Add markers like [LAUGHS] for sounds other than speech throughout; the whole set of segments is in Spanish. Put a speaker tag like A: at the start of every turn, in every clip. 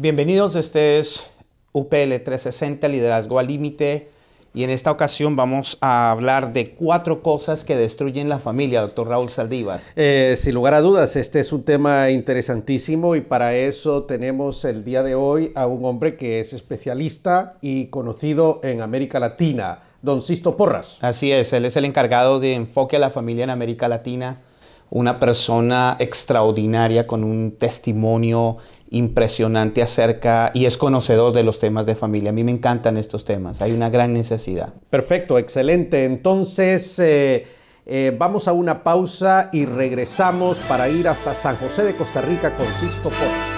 A: Bienvenidos, este es UPL 360, Liderazgo al Límite. Y en esta ocasión vamos a hablar de cuatro cosas que destruyen la familia, doctor Raúl Saldívar.
B: Eh, sin lugar a dudas, este es un tema interesantísimo y para eso tenemos el día de hoy a un hombre que es especialista y conocido en América Latina, don Sisto Porras.
A: Así es, él es el encargado de enfoque a la familia en América Latina una persona extraordinaria con un testimonio impresionante acerca y es conocedor de los temas de familia. A mí me encantan estos temas, hay una gran necesidad.
B: Perfecto, excelente. Entonces eh, eh, vamos a una pausa y regresamos para ir hasta San José de Costa Rica con Sixto Porras.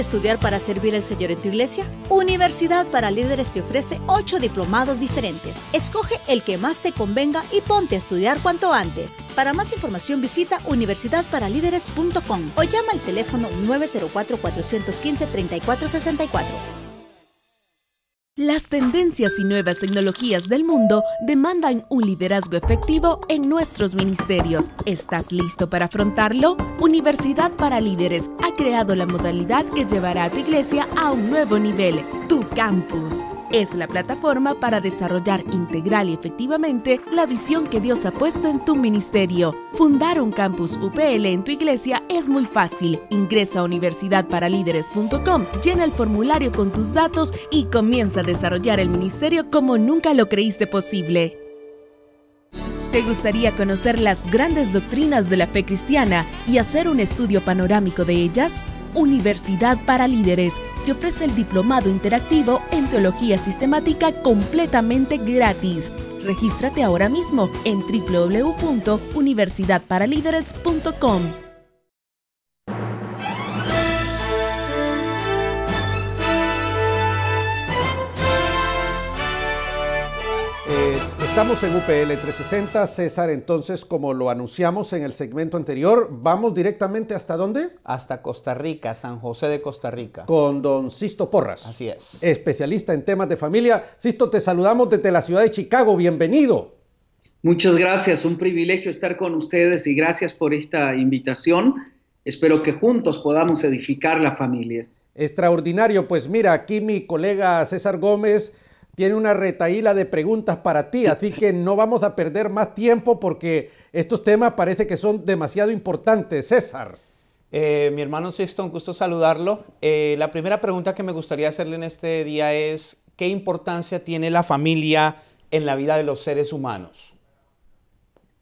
C: Estudiar para servir al Señor en tu iglesia? Universidad para Líderes te ofrece 8 diplomados diferentes. Escoge el que más te convenga y ponte a estudiar cuanto antes. Para más información visita universidadparalíderes.com o llama al teléfono 904-415-3464. Las tendencias y nuevas tecnologías del mundo demandan un liderazgo efectivo en nuestros ministerios. ¿Estás listo para afrontarlo? Universidad para Líderes ha creado la modalidad que llevará a tu iglesia a un nuevo nivel, tu campus es la plataforma para desarrollar integral y efectivamente la visión que Dios ha puesto en tu ministerio. Fundar un campus UPL en tu iglesia es muy fácil. Ingresa a universidadparalíderes.com, llena el formulario con tus datos y comienza a desarrollar el ministerio como nunca lo creíste posible. ¿Te gustaría conocer las grandes doctrinas de la fe cristiana y hacer un estudio panorámico de ellas? Universidad para Líderes te ofrece el diplomado interactivo en teología sistemática completamente gratis. Regístrate ahora mismo en www.universidadparalíderes.com.
B: Estamos en UPL 360. César, entonces, como lo anunciamos en el segmento anterior, vamos directamente hasta dónde?
A: Hasta Costa Rica, San José de Costa Rica.
B: Con don Sisto Porras.
A: Así es.
B: Especialista en temas de familia. Sisto, te saludamos desde la ciudad de Chicago. Bienvenido.
D: Muchas gracias. Un privilegio estar con ustedes y gracias por esta invitación. Espero que juntos podamos edificar la familia.
B: Extraordinario. Pues mira, aquí mi colega César Gómez tiene una retaíla de preguntas para ti, así que no vamos a perder más tiempo porque estos temas parece que son demasiado importantes. César.
A: Eh, mi hermano Sixto, un gusto saludarlo. Eh, la primera pregunta que me gustaría hacerle en este día es, ¿qué importancia tiene la familia en la vida de los seres humanos?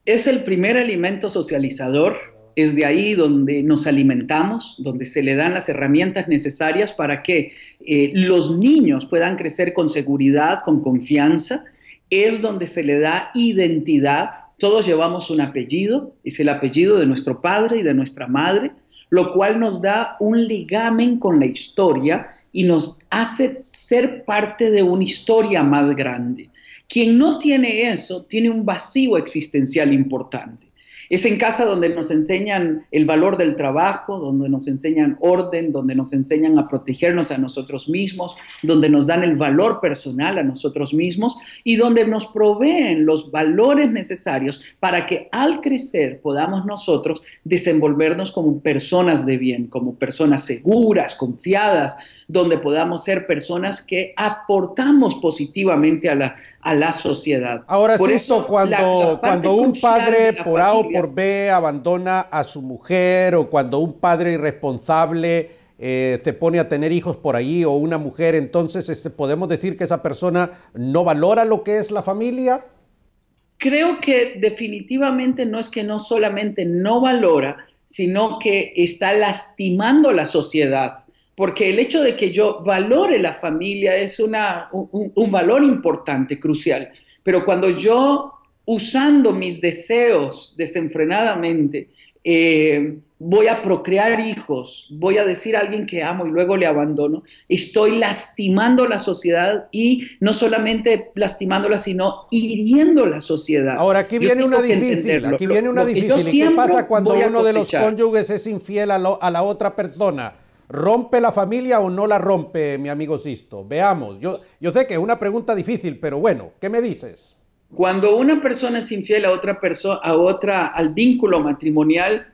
D: Es el primer alimento socializador es de ahí donde nos alimentamos, donde se le dan las herramientas necesarias para que eh, los niños puedan crecer con seguridad, con confianza. Es donde se le da identidad. Todos llevamos un apellido, es el apellido de nuestro padre y de nuestra madre, lo cual nos da un ligamen con la historia y nos hace ser parte de una historia más grande. Quien no tiene eso tiene un vacío existencial importante. Es en casa donde nos enseñan el valor del trabajo, donde nos enseñan orden, donde nos enseñan a protegernos a nosotros mismos, donde nos dan el valor personal a nosotros mismos y donde nos proveen los valores necesarios para que al crecer podamos nosotros desenvolvernos como personas de bien, como personas seguras, confiadas, donde podamos ser personas que aportamos positivamente a la, a la sociedad.
B: Ahora, por eso, cuando, cuando un padre por A o por B abandona a su mujer o cuando un padre irresponsable eh, se pone a tener hijos por allí o una mujer, entonces este, podemos decir que esa persona no valora lo que es la familia.
D: Creo que definitivamente no es que no solamente no valora, sino que está lastimando la sociedad porque el hecho de que yo valore la familia es una, un, valor importante, crucial. Pero cuando yo, usando mis deseos desenfrenadamente, eh, voy a procrear hijos, voy a decir a alguien que amo y luego le abandono, estoy lastimando la sociedad y no solamente lastimándola, sino hiriendo la sociedad.
B: Ahora, aquí viene una difícil, aquí viene una difícil. ¿Qué pasa cuando uno de los cónyuges es infiel a, a la otra persona? ¿Rompe la familia o no la rompe, mi amigo Sisto? Veamos. Yo, yo sé que es una pregunta difícil, pero bueno, ¿qué me dices?
D: Cuando una persona es infiel a otra persona, a otra, al vínculo matrimonial,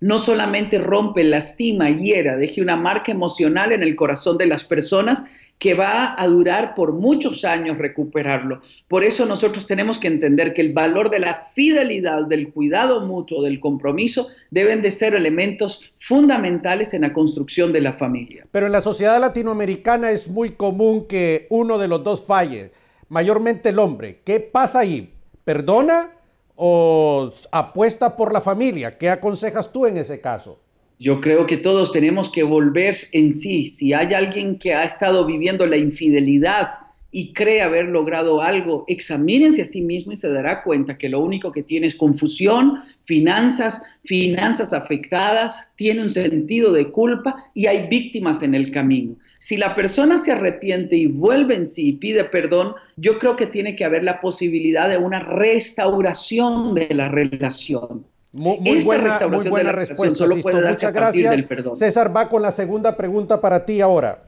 D: no solamente rompe, lastima, hiera, deje una marca emocional en el corazón de las personas, que va a durar por muchos años recuperarlo. Por eso nosotros tenemos que entender que el valor de la fidelidad, del cuidado mutuo, del compromiso, deben de ser elementos fundamentales en la construcción de la familia.
B: Pero en la sociedad latinoamericana es muy común que uno de los dos falle, mayormente el hombre. ¿Qué pasa ahí? ¿Perdona o apuesta por la familia? ¿Qué aconsejas tú en ese caso?
D: Yo creo que todos tenemos que volver en sí. Si hay alguien que ha estado viviendo la infidelidad y cree haber logrado algo, examínense a sí mismo y se dará cuenta que lo único que tiene es confusión, finanzas, finanzas afectadas, tiene un sentido de culpa y hay víctimas en el camino. Si la persona se arrepiente y vuelve en sí y pide perdón, yo creo que tiene que haber la posibilidad de una restauración de la relación.
B: Muy, buena, muy buena respuesta. Solo puede Muchas gracias. César va con la segunda pregunta para ti ahora.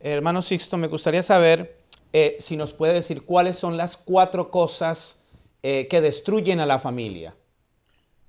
A: Hermano Sixto, me gustaría saber eh, si nos puede decir cuáles son las cuatro cosas eh, que destruyen a la familia.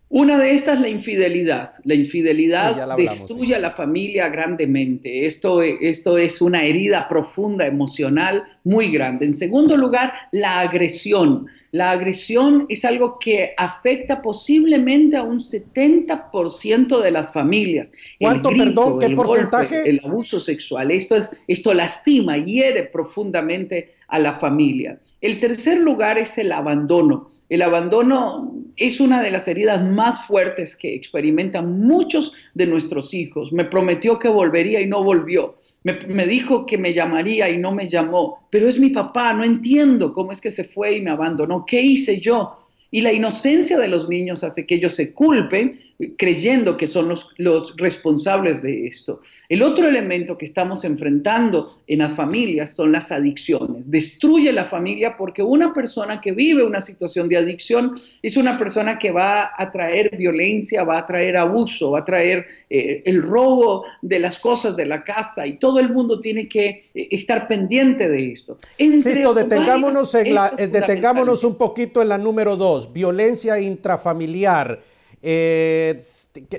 D: Una de estas es la infidelidad. La infidelidad destruye a la familia grandemente. Esto, esto es una herida profunda, emocional, muy grande. En segundo lugar, la agresión. La agresión es algo que afecta posiblemente a un 70% de las familias.
B: ¿Cuánto, perdón, qué porcentaje?
D: el abuso sexual. Esto, es, esto lastima, hiere profundamente a la familia. El tercer lugar es el abandono. El abandono es una de las heridas más fuertes que experimentan muchos de nuestros hijos. Me prometió que volvería y no volvió. Me, dijo que me llamaría y no me llamó. Pero es mi papá, no entiendo cómo es que se fue y me abandonó. ¿Qué hice yo? Y la inocencia de los niños hace que ellos se culpen creyendo que son los, los, responsables de esto. El otro elemento que estamos enfrentando en las familias son las adicciones. Destruye la familia porque una persona que vive una situación de adicción es una persona que va a traer violencia, va a traer abuso, va a traer eh, el robo de las cosas de la casa y todo el mundo tiene que eh, estar pendiente de esto.
B: detengámonos, en la, eh, detengámonos un poquito en la número dos, violencia intrafamiliar. Eh,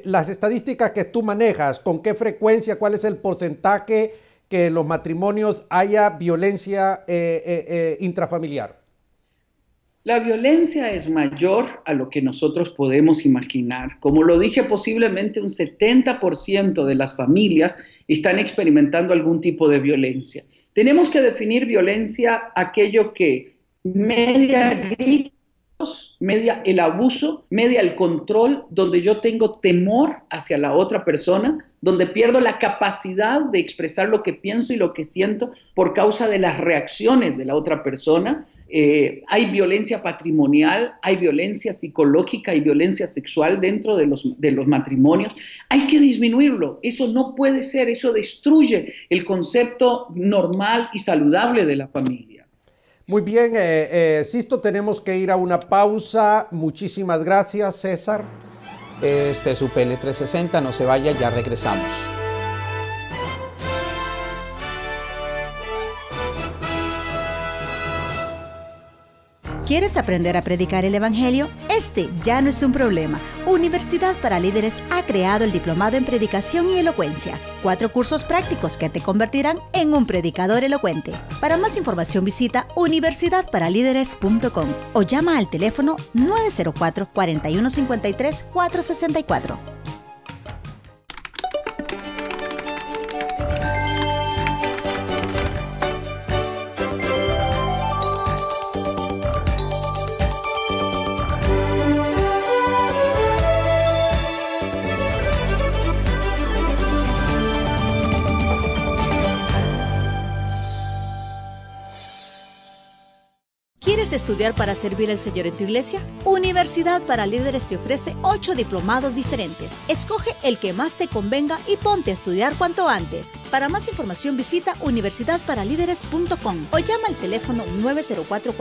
B: las estadísticas que tú manejas, con qué frecuencia, cuál es el porcentaje que en los matrimonios haya violencia eh, eh, intrafamiliar.
D: La violencia es mayor a lo que nosotros podemos imaginar. Como lo dije, posiblemente un 70% de las familias están experimentando algún tipo de violencia. Tenemos que definir violencia aquello que media media el abuso, media el control, donde yo tengo temor hacia la otra persona, donde pierdo la capacidad de expresar lo que pienso y lo que siento por causa de las reacciones de la otra persona. Eh, hay violencia patrimonial, hay violencia psicológica y violencia sexual dentro de los, de los matrimonios. Hay que disminuirlo. Eso no puede ser, eso destruye el concepto normal y saludable de la familia.
B: Muy bien, eh, eh, Sisto, tenemos que ir a una pausa. Muchísimas gracias, César.
A: Este es UPL 360, no se vaya, ya regresamos.
C: ¿Quieres aprender a predicar el Evangelio? Este ya no es un problema. Universidad para Líderes ha creado el Diplomado en Predicación y Elocuencia. Cuatro cursos prácticos que te convertirán en un predicador elocuente. Para más información visita universidadparalíderes.com o llama al teléfono 904 4153 464. estudiar para servir al Señor en tu iglesia? Universidad para Líderes te ofrece 8 diplomados diferentes. Escoge el que más te convenga y ponte a estudiar cuanto antes. Para más información visita universidadparalíderes.com o llama al teléfono 904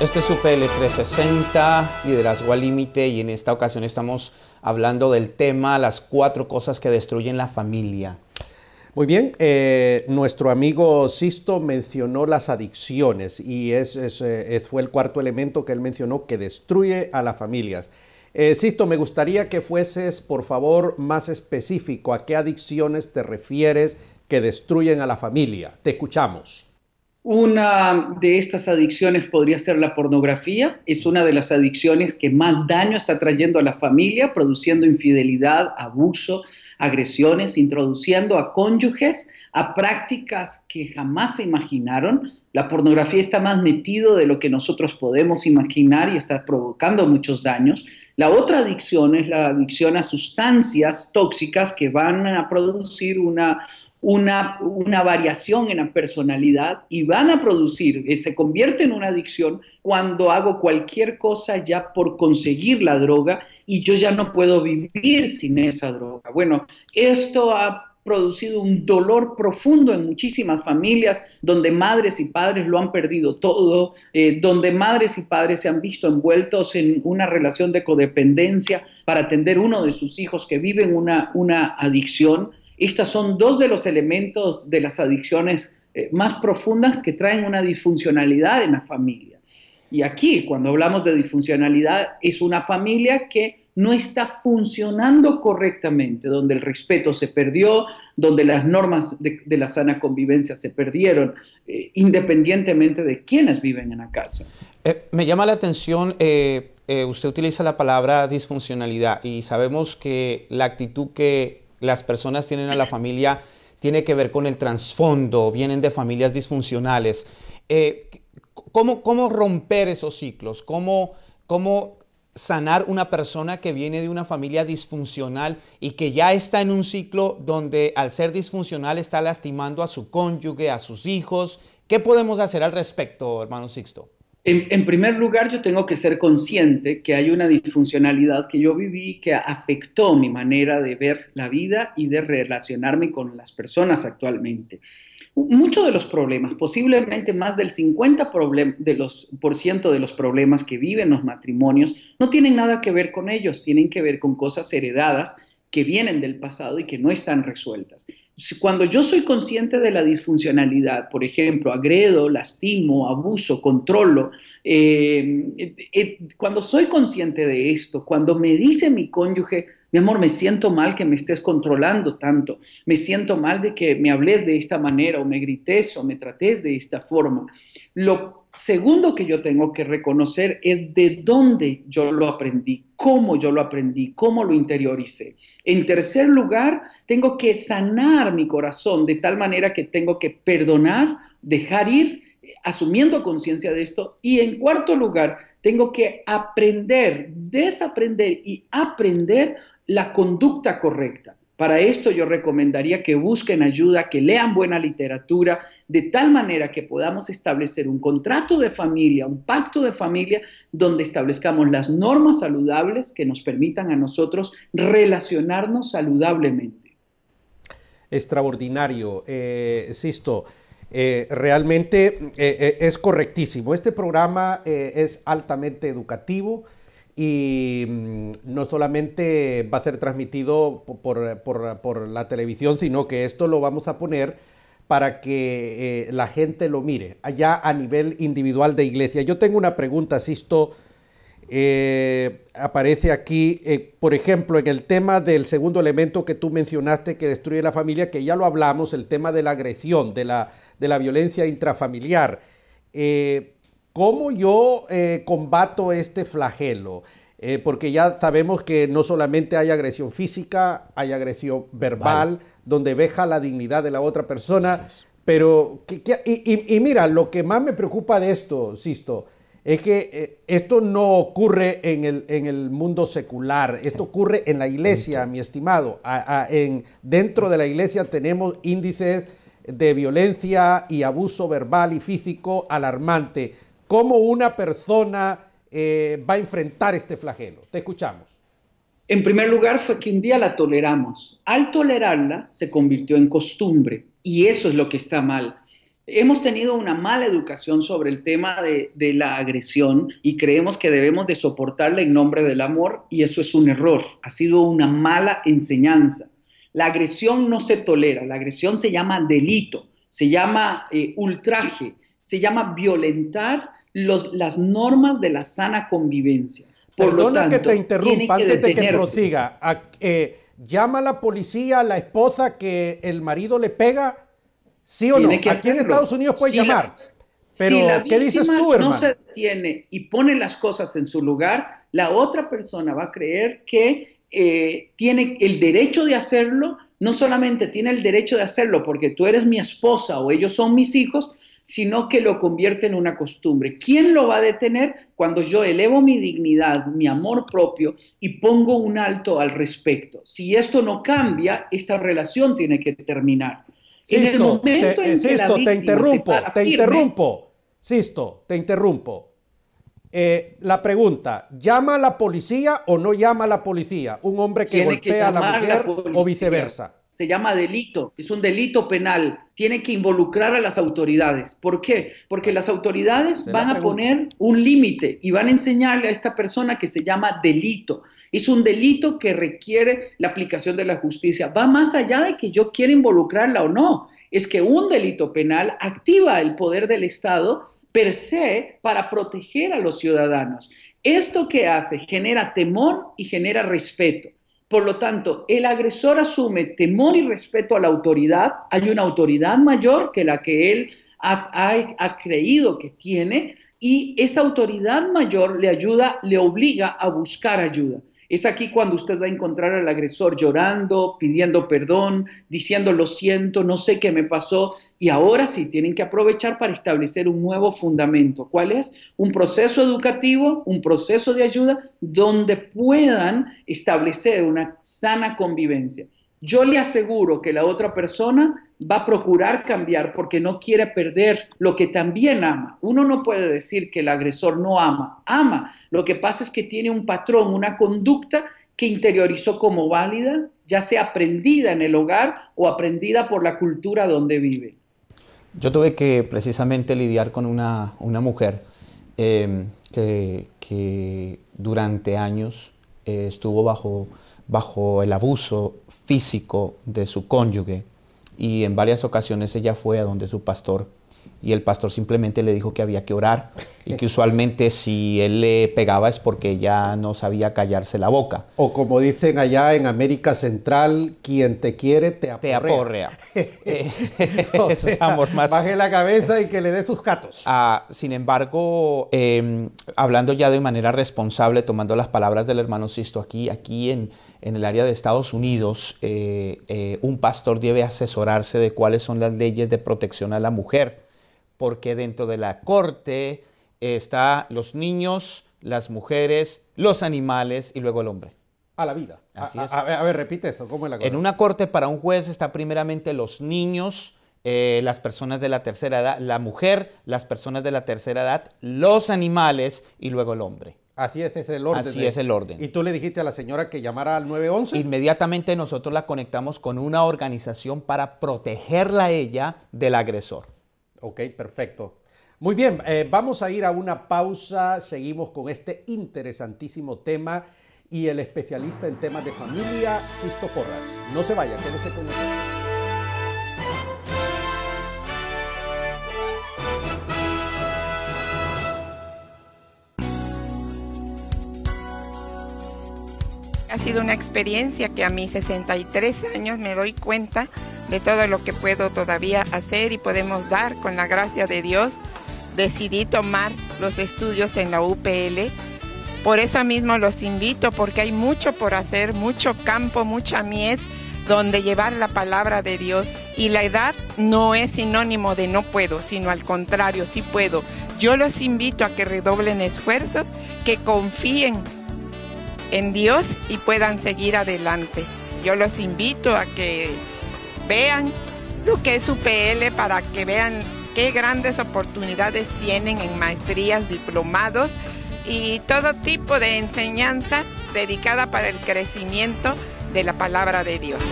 A: Este es UPL 360, Liderazgo al Límite, y en esta ocasión estamos hablando del tema las cuatro cosas que destruyen la familia.
B: Muy bien, eh, nuestro amigo Sisto mencionó las adicciones y es, eh, fue el cuarto elemento que él mencionó que destruye a las familias. Eh, Sisto, me gustaría que fueses, por favor, más específico a qué adicciones te refieres que destruyen a la familia. Te escuchamos.
D: Una de estas adicciones podría ser la pornografía. Es una de las adicciones que más daño está trayendo a la familia, produciendo infidelidad, abuso, agresiones, introduciendo a cónyuges a prácticas que jamás se imaginaron. La pornografía está más metido de lo que nosotros podemos imaginar y está provocando muchos daños. La otra adicción es la adicción a sustancias tóxicas que van a producir una una, una, variación en la personalidad y van a producir, eh, se convierte en una adicción cuando hago cualquier cosa ya por conseguir la droga y yo ya no puedo vivir sin esa droga. Bueno, esto ha producido un dolor profundo en muchísimas familias donde madres y padres lo han perdido todo, eh, donde madres y padres se han visto envueltos en una relación de codependencia para atender uno de sus hijos que viven una, una adicción estas son dos de los elementos de las adicciones eh, más profundas que traen una disfuncionalidad en la familia. Y aquí, cuando hablamos de disfuncionalidad, es una familia que no está funcionando correctamente, donde el respeto se perdió, donde las normas de, la sana convivencia se perdieron, eh, independientemente de quiénes viven en la casa.
A: Eh, me llama la atención, usted utiliza la palabra disfuncionalidad y sabemos que la actitud que las personas tienen a la familia tiene que ver con el trasfondo, vienen de familias disfuncionales. Eh, ¿cómo, romper esos ciclos? ¿Cómo, ¿Cómo sanar una persona que viene de una familia disfuncional y que ya está en un ciclo donde al ser disfuncional está lastimando a su cónyuge, a sus hijos? ¿Qué podemos hacer al respecto, hermano Sixto?
D: En, primer lugar, yo tengo que ser consciente que hay una disfuncionalidad que yo viví que afectó mi manera de ver la vida y de relacionarme con las personas actualmente. Muchos de los problemas, posiblemente más del 50% de los, por ciento de los problemas que viven los matrimonios, no tienen nada que ver con ellos, tienen que ver con cosas heredadas que vienen del pasado y que no están resueltas. Cuando yo soy consciente de la disfuncionalidad, por ejemplo, agredo, lastimo, abuso, controlo, eh, eh, eh, cuando soy consciente de esto, cuando me dice mi cónyuge, mi amor, me siento mal que me estés controlando tanto, me siento mal de que me hables de esta manera o me grites o me trates de esta forma. Lo segundo que yo tengo que reconocer es de dónde yo lo aprendí, cómo yo lo aprendí, cómo lo interioricé. En tercer lugar, tengo que sanar mi corazón de tal manera que tengo que perdonar, dejar ir, asumiendo conciencia de esto. Y en cuarto lugar, tengo que aprender, desaprender y aprender la conducta correcta. Para esto yo recomendaría que busquen ayuda, que lean buena literatura, de tal manera que podamos establecer un contrato de familia, un pacto de familia, donde establezcamos las normas saludables que nos permitan a nosotros relacionarnos saludablemente.
B: Extraordinario, eh, Sisto. Eh, realmente eh, es correctísimo. Este programa es altamente educativo y mm, no solamente va a ser transmitido por, la televisión, sino que esto lo vamos a poner para que eh, la gente lo mire, allá a nivel individual de iglesia. Yo tengo una pregunta, Sisto, eh, aparece aquí, eh, por ejemplo, en el tema del segundo elemento que tú mencionaste que destruye la familia, que ya lo hablamos, el tema de la agresión, de la, de la violencia intrafamiliar. ¿Cómo yo eh, combato este flagelo? Eh, porque ya sabemos que no solamente hay agresión física, hay agresión verbal, donde veja la dignidad de la otra persona. Pero, y, mira, lo que más me preocupa de esto, Sisto, es que eh, esto no ocurre en el, en el, mundo secular, esto ocurre en la iglesia, mi estimado. en, dentro de la iglesia tenemos índices de violencia y abuso verbal y físico alarmante cómo una persona eh, va a enfrentar este flagelo. Te escuchamos.
D: En primer lugar fue que un día la toleramos. Al tolerarla se convirtió en costumbre y eso es lo que está mal. Hemos tenido una mala educación sobre el tema de, la agresión y creemos que debemos de soportarla en nombre del amor y eso es un error, ha sido una mala enseñanza. La agresión no se tolera, la agresión se llama delito, se llama eh, ultraje, se llama violentar los, las normas de la sana convivencia.
B: Por Perdona lo tanto, que te interrumpa antes de que prosiga. Eh, ¿Llama a la policía a la esposa que el marido le pega? ¿Sí o no? Aquí en Estados Unidos puede llamar. pero, ¿qué dices tú, hermano?
D: no se tiene y pone las cosas en su lugar, la otra persona va a creer que eh, tiene el derecho de hacerlo, no solamente tiene el derecho de hacerlo porque tú eres mi esposa o ellos son mis hijos, sino que lo convierte en una costumbre. ¿Quién lo va a detener cuando yo elevo mi dignidad, mi amor propio y pongo un alto al respecto? Si esto no cambia, esta relación tiene que terminar.
B: Sisto, te, te interrumpo, te interrumpo. Sisto, te interrumpo. Eh, la pregunta, ¿llama a la policía o no llama a la policía? Un hombre que golpea a la mujer o viceversa.
D: Se llama delito, es un delito penal. Tiene que involucrar a las autoridades. ¿Por qué? Porque las autoridades van a poner un límite y van a enseñarle a esta persona que se llama delito. Es un delito que requiere la aplicación de la justicia. Va más allá de que yo quiera involucrarla o no. Es que un delito penal activa el poder del Estado per se para proteger a los ciudadanos. Esto que hace genera temor y genera respeto. Por lo tanto, el agresor asume temor y respeto a la autoridad. Hay una autoridad mayor que la que él ha, creído que tiene y esta autoridad mayor le ayuda, le obliga a buscar ayuda. Es aquí cuando usted va a encontrar al agresor llorando, pidiendo perdón, diciendo lo siento, no sé qué me pasó. Y ahora sí, tienen que aprovechar para establecer un nuevo fundamento. ¿Cuál es? Un proceso educativo, un proceso de ayuda donde puedan establecer una sana convivencia. Yo le aseguro que la otra persona va a procurar cambiar porque no quiere perder lo que también ama. Uno no puede decir que el agresor no ama, ama. Lo que pasa es que tiene un patrón, una conducta que interiorizó como válida, ya sea aprendida en el hogar o aprendida por la cultura donde vive.
A: Yo tuve que precisamente lidiar con una, mujer em, que, durante años eh, estuvo bajo, bajo el abuso físico de su cónyuge y en varias ocasiones ella fue a donde su pastor y el pastor simplemente le dijo que había que orar y [LAUGHS] que usualmente si él le pegaba es porque ella no sabía callarse la boca.
B: O como dicen allá en América Central, quien te quiere te aporrea.
A: Te [LAUGHS] [LAUGHS]
B: más... Baje la cabeza y que le dé sus gatos.
A: Ah, sin embargo, em, hablando ya de manera responsable, tomando las palabras del hermano Sisto aquí, aquí en, en el área de Estados Unidos, eh, eh, un pastor debe asesorarse de cuáles son las leyes de protección a la mujer porque dentro de la corte está los niños, las mujeres, los animales y luego el hombre.
B: A la vida. Así es. A, ver, repite eso. ¿Cómo es la
A: En una corte para un juez está primeramente los niños, eh, las personas de la tercera edad, la mujer, las personas de la tercera edad, los animales y luego el hombre.
B: Así es, es el orden.
A: Así es el orden.
B: ¿Y tú le dijiste a la señora que llamara al 911?
A: Inmediatamente nosotros la conectamos con una organización para protegerla a ella del agresor.
B: Ok, perfecto. Muy bien, eh, vamos a ir a una pausa. Seguimos con este interesantísimo tema y el especialista en temas de familia, Sisto Porras. No se vaya, quédese con nosotros.
E: Ha sido una experiencia que a mis 63 años me doy cuenta de todo lo que puedo todavía hacer y podemos dar con la gracia de Dios. Decidí tomar los estudios en la UPL. Por eso mismo los invito porque hay mucho por hacer, mucho campo, mucha mies donde llevar la palabra de Dios. Y la edad no es sinónimo de no puedo, sino al contrario, sí puedo. Yo los invito a que redoblen esfuerzos, que confíen en Dios y puedan seguir adelante. Yo los invito a que vean lo que es UPL para que vean qué grandes oportunidades tienen en maestrías, diplomados y todo tipo de enseñanza dedicada para el crecimiento de la palabra de Dios.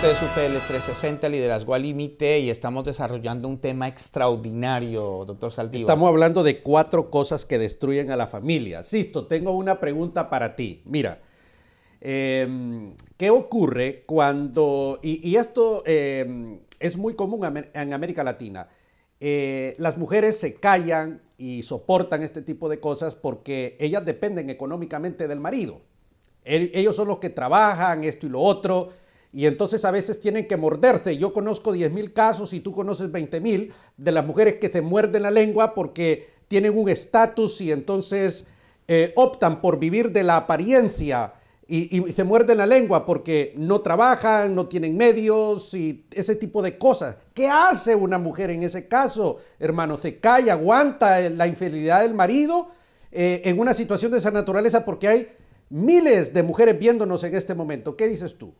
A: Este es UPL 360, Liderazgo al Límite, y estamos desarrollando un tema extraordinario, doctor Saldívar.
B: Estamos hablando de cuatro cosas que destruyen a la familia. Sisto, tengo una pregunta para ti. Mira, em, ¿qué ocurre cuando, y, esto em, es muy común en América Latina, eh, las mujeres se callan y soportan este tipo de cosas porque ellas dependen económicamente del marido. ellos son los que trabajan, esto y lo otro y entonces a veces tienen que morderse. Yo conozco 10 mil casos y tú conoces 20 mil de las mujeres que se muerden la lengua porque tienen un estatus y entonces eh, optan por vivir de la apariencia y, y, se muerden la lengua porque no trabajan, no tienen medios y ese tipo de cosas. ¿Qué hace una mujer en ese caso, hermano? ¿Se calla, aguanta la infidelidad del marido eh, en una situación de esa naturaleza? Porque hay miles de mujeres viéndonos en este momento. ¿Qué dices tú?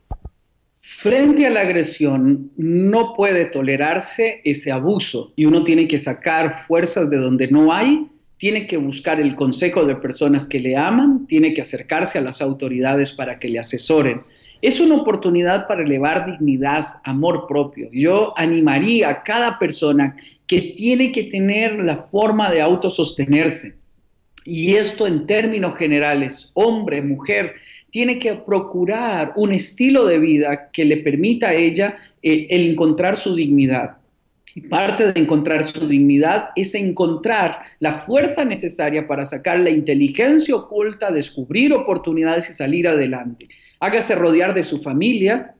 D: Frente a la agresión no puede tolerarse ese abuso y uno tiene que sacar fuerzas de donde no hay, tiene que buscar el consejo de personas que le aman, tiene que acercarse a las autoridades para que le asesoren. Es una oportunidad para elevar dignidad, amor propio. Yo animaría a cada persona que tiene que tener la forma de autosostenerse. Y esto en términos generales, hombre, mujer, tiene que procurar un estilo de vida que le permita a ella eh, el encontrar su dignidad. Y parte de encontrar su dignidad es encontrar la fuerza necesaria para sacar la inteligencia oculta, descubrir oportunidades y salir adelante. Hágase rodear de su familia,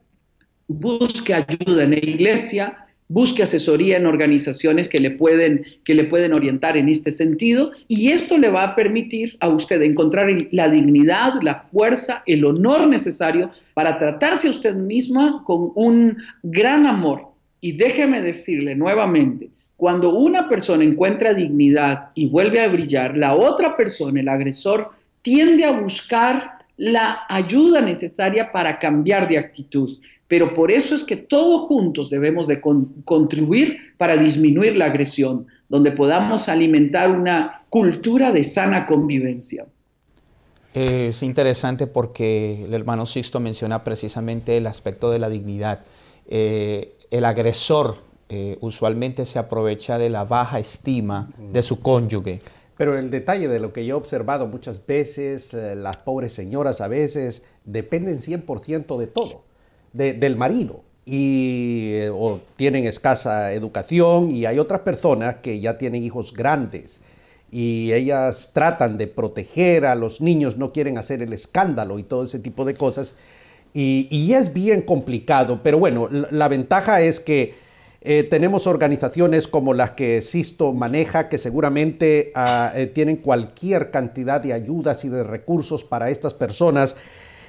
D: busque ayuda en la iglesia, busque asesoría en organizaciones que le pueden, que le pueden orientar en este sentido y esto le va a permitir a usted encontrar la dignidad, la fuerza, el honor necesario para tratarse a usted misma con un gran amor. Y déjeme decirle nuevamente, cuando una persona encuentra dignidad y vuelve a brillar, la otra persona, el agresor, tiende a buscar la ayuda necesaria para cambiar de actitud. Pero por eso es que todos juntos debemos de contribuir para disminuir la agresión, donde podamos alimentar una cultura de sana convivencia.
A: Es interesante porque el hermano Sixto menciona precisamente el aspecto de la dignidad. Eh, el agresor eh, usualmente se aprovecha de la baja estima de su cónyuge.
B: Pero el detalle de lo que yo he observado muchas veces, eh, las pobres señoras a veces dependen 100% de todo del marido y eh, o tienen escasa educación y hay otras personas que ya tienen hijos grandes y ellas tratan de proteger a los niños, no quieren hacer el escándalo y todo ese tipo de cosas. Y, es bien complicado, pero bueno, la, ventaja es que eh, tenemos organizaciones como las que Sisto maneja, que seguramente ah, eh, tienen cualquier cantidad de ayudas y de recursos para estas personas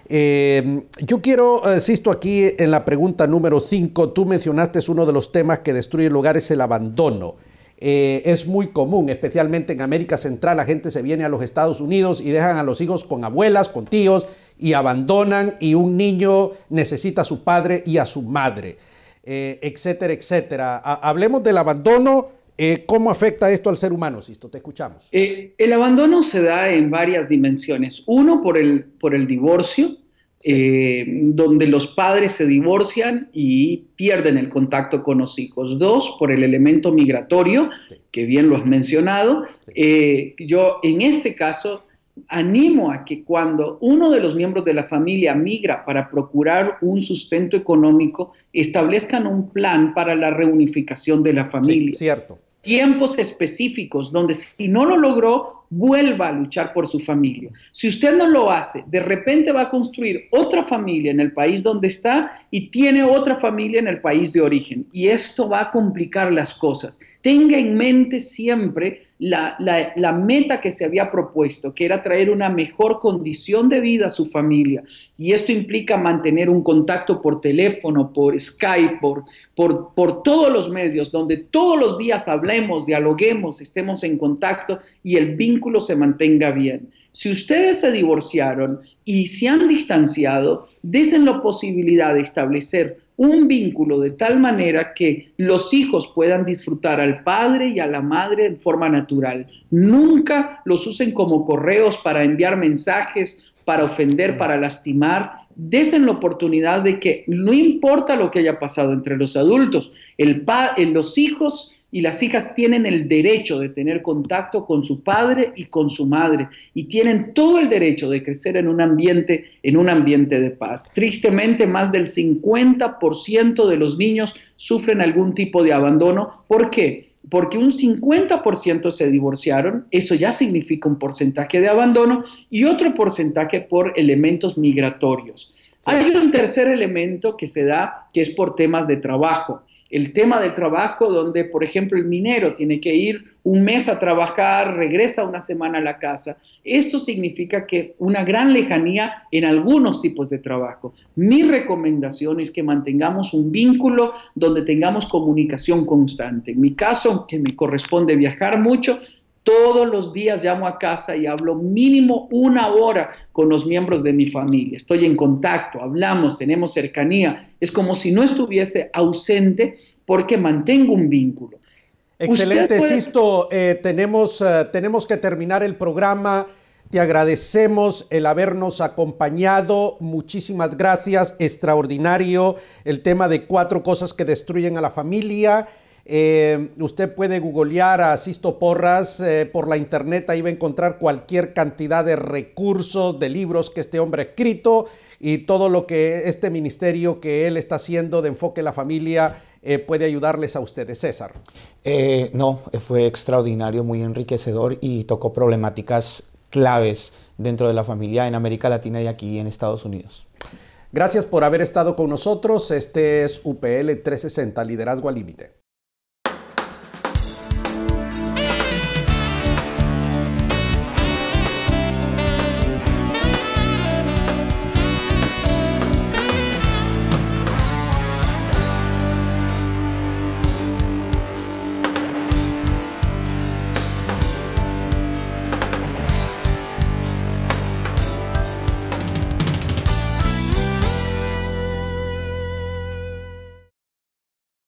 B: eh, yo quiero, insisto aquí en la pregunta número 5, tú mencionaste uno de los temas que destruye el hogar es el abandono. Eh, es muy común, especialmente en América Central, la gente se viene a los Estados Unidos y dejan a los hijos con abuelas, con tíos y abandonan y un niño necesita a su padre y a su madre, eh, etcétera, etcétera. hablemos del abandono. ¿Cómo afecta esto al ser humano, Sisto? Te escuchamos.
D: el abandono se da en varias dimensiones. Uno, por el, por el divorcio, eh, donde los padres se divorcian y pierden el contacto con los hijos. Dos, por el elemento migratorio, que bien lo has mencionado. Eh, yo en este caso animo a que cuando uno de los miembros de la familia migra para procurar un sustento económico, establezcan un plan para la reunificación de la familia.
B: cierto.
D: Tiempos específicos donde si no lo logró, vuelva a luchar por su familia. Si usted no lo hace, de repente va a construir otra familia en el país donde está y tiene otra familia en el país de origen. Y esto va a complicar las cosas. Tenga en mente siempre la, la, meta que se había propuesto, que era traer una mejor condición de vida a su familia. Y esto implica mantener un contacto por teléfono, por Skype, por, por, por todos los medios, donde todos los días hablemos, dialoguemos, estemos en contacto y el vínculo se mantenga bien. Si ustedes se divorciaron y se han distanciado, desen la posibilidad de establecer un vínculo de tal manera que los hijos puedan disfrutar al padre y a la madre en forma natural. Nunca los usen como correos para enviar mensajes, para ofender, para lastimar. desen la oportunidad de que no importa lo que haya pasado entre los adultos, el los hijos y las hijas tienen el derecho de tener contacto con su padre y con su madre y tienen todo el derecho de crecer en un ambiente en un ambiente de paz. Tristemente más del 50% de los niños sufren algún tipo de abandono. ¿Por qué? Porque un 50% se divorciaron, eso ya significa un porcentaje de abandono y otro porcentaje por elementos migratorios. Hay un tercer elemento que se da, que es por temas de trabajo el tema del trabajo, donde, por ejemplo, el minero tiene que ir un mes a trabajar, regresa una semana a la casa. Esto significa que una gran lejanía en algunos tipos de trabajo. Mi recomendación es que mantengamos un vínculo donde tengamos comunicación constante. En mi caso, que me corresponde viajar mucho, todos los días llamo a casa y hablo mínimo una hora con los miembros de mi familia. Estoy en contacto, hablamos, tenemos cercanía. Es como si no estuviese ausente porque mantengo un vínculo.
B: Excelente, Sisto. Eh, tenemos, eh, tenemos que terminar el programa. Te agradecemos el habernos acompañado. Muchísimas gracias. Extraordinario el tema de cuatro cosas que destruyen a la familia. Eh, usted puede googlear a Sisto Porras eh, por la internet, ahí va a encontrar cualquier cantidad de recursos, de libros que este hombre ha escrito y todo lo que este ministerio que él está haciendo de enfoque a la familia eh, puede ayudarles a ustedes. César.
A: no, fue extraordinario, muy enriquecedor y tocó problemáticas claves dentro de la familia en América Latina y aquí en Estados Unidos.
B: Gracias por haber estado con nosotros. Este es UPL 360, Liderazgo al Límite.